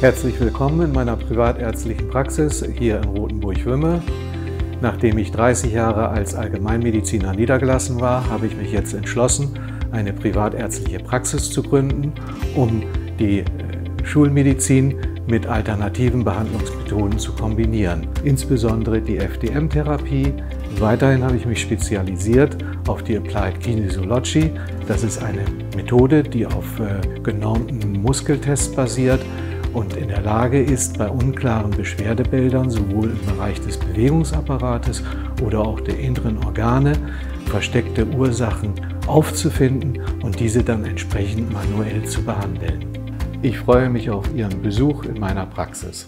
Herzlich willkommen in meiner privatärztlichen Praxis hier in Rothenburg-Wümme. Nachdem ich 30 Jahre als Allgemeinmediziner niedergelassen war, habe ich mich jetzt entschlossen, eine privatärztliche Praxis zu gründen, um die äh, Schulmedizin mit alternativen Behandlungsmethoden zu kombinieren, insbesondere die FDM-Therapie. Weiterhin habe ich mich spezialisiert auf die Applied Kinesiology. Das ist eine Methode, die auf äh, genormten Muskeltests basiert und in der Lage ist, bei unklaren Beschwerdebildern sowohl im Bereich des Bewegungsapparates oder auch der inneren Organe versteckte Ursachen aufzufinden und diese dann entsprechend manuell zu behandeln. Ich freue mich auf Ihren Besuch in meiner Praxis.